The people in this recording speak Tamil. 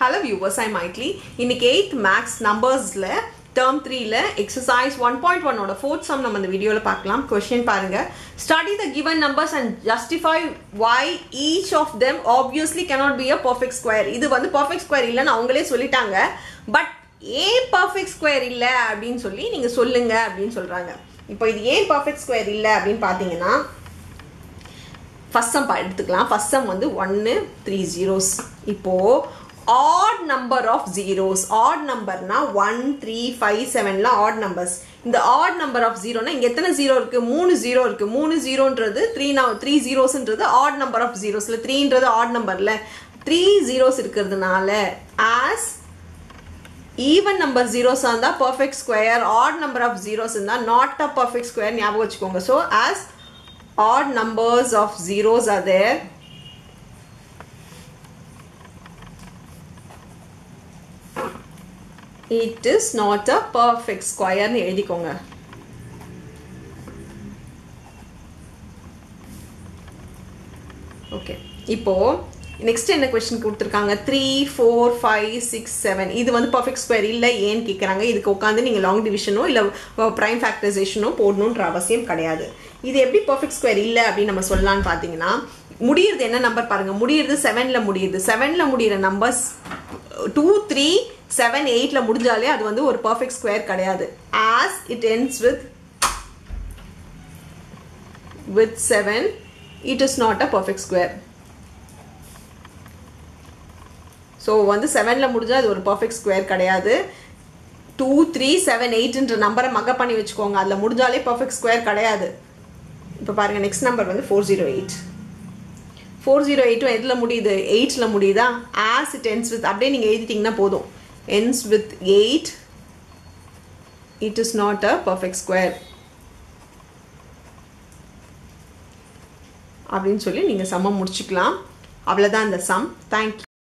ஹலோ வியூவர்ஸ் ஐ மைட்லி இன்னைக்கு எயித் மேக்ஸ் நம்பர்ஸில் டேர்ம் த்ரீல எக்ஸசைஸ் ஒன் பாயிண்ட் ஒன்னோட ஃபோர்த் சம் நம்ம இந்த வீடியோவில் பார்க்கலாம். கொஸ்டின் பாருங்க. Study the given numbers and justify why each of them obviously cannot be a perfect square இது வந்து பர்ஃபெக்ட் ஸ்கொயர் இல்லைன்னு அவங்களே சொல்லிட்டாங்க. பட் ஏன் பர்ஃபெக்ட் ஸ்கொயர் இல்லை அப்படின்னு சொல்லி நீங்கள் சொல்லுங்க அப்படின்னு சொல்கிறாங்க இப்போ இது ஏன் பர்ஃபெக்ட் ஸ்கொயர் இல்லை அப்படின்னு பார்த்தீங்கன்னா ஃபஸ்ட் சம் எடுத்துக்கலாம். ஃபஸ்ட் சம் வந்து ஒன்று த்ரீ ஜீரோஸ் இப்போது odd number of zeros odd நம்பர்னா one three five செவன்லாம் ஆட் நம்பர்ஸ் இந்த ஆட் நம்பர் ஆஃப் ஜீரோனா இங்கே எத்தனை ஜீரோ இருக்குது மூணு ஜீரோ இருக்குது மூணு ஜீரோன்றது த்ரீ ந த்ரீ ஜீரோஸ்ன்றது ஆட் நம்பர் ஆஃப் ஜீரோஸ் இல்லை த்ரீன்றது ஆட் நம்பரில் த்ரீ ஜீரோஸ் இருக்கிறதுனால ஆஸ் ஈவன் நம்பர் ஜீரோஸாக இருந்தால் perfect square odd number of zeros இருந்தால் நாட் அ பர்ஃபெக்ட் ஸ்கொயர் ஞாபகம் வச்சுக்கோங்க. So as odd numbers of zeros அதே it is not a perfect ஸ்கொயர்னு எழுதிக்கோங்க. ஓகே இப்போ நெக்ஸ்ட் என்ன கொஸ்டின் கொடுத்துருக்காங்க? Three four five six seven இது வந்து பர்ஃபெக்ட் ஸ்கொயர் இல்லை ஏன்னு கேட்குறாங்க இதுக்கு உட்காந்து நீங்கள் லாங் டிவிஷனோ இல்லை ப்ரைம் ஃபேக்டரைசேஷனோ போடணுன்ற அவசியம் கிடையாது. இது எப்படி பர்ஃபெக்ட் ஸ்கொயர் இல்லை அப்படின்னு நம்ம சொல்லலான்னு பார்த்தீங்கன்னா முடியிறது என்ன நம்பர் பாருங்கள் முடியிறது செவனில் முடியுது. செவனில் முடியிற நம்பர்ஸ் டூ த்ரீ செவன் எயிட்டில் முடிஞ்சாலே அது வந்து ஒரு பர்ஃபெக்ட் ஸ்கொயர் கிடையாது. As it ends with with seven it is not a perfect square so வந்து செவனில் முடிஞ்சால் அது ஒரு பர்ஃபெக்ட் ஸ்கொயர் கிடையாது. டூ த்ரீ செவன் எயிட்ன்ற நம்பரை மக பண்ணி வச்சுக்கோங்க. அதில் முடிஞ்சாலே பர்ஃபெக்ட் ஸ்கொயர் கிடையாது. இப்போ பாருங்கள் நெக்ஸ்ட் நம்பர் வந்து four zero eight four zero எயிட்டும் எதில் முடியுது? எயிட்டில் முடியுதா? ஆஸ் இட் என்ஸ் வித் அப்படியே நீங்கள் எழுதிட்டிங்கன்னா போதும். Ends with eight it is not a perfect square அப்படின்னு சொல்லி நீங்கள் சம்மம் முடிச்சுக்கலாம். அவ்வளோதான் இந்த சம் தேங்க்யூ